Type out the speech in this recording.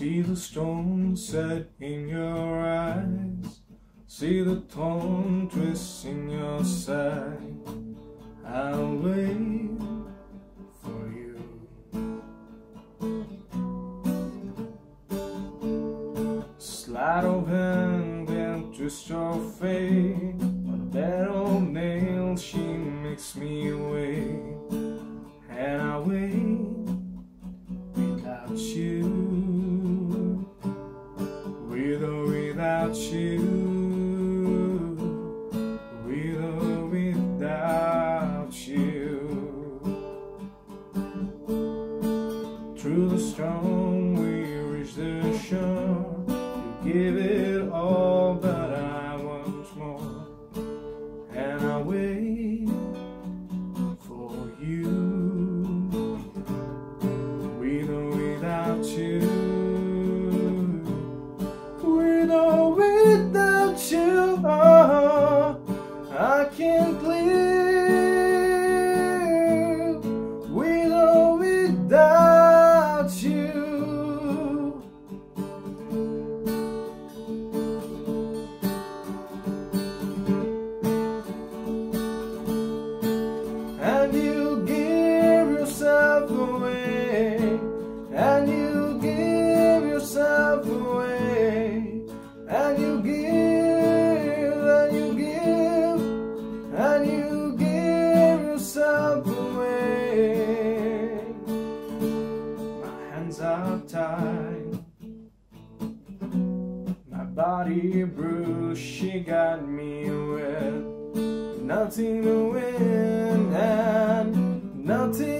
See the storm set in your eyes. See the thorn twist in your side. I'll wait for you. Slide of hand and twist your fate. Without you. With or without you. Through the storm, we reach the shore. You give it all, body bruised, she got me wet nothing to win and nothing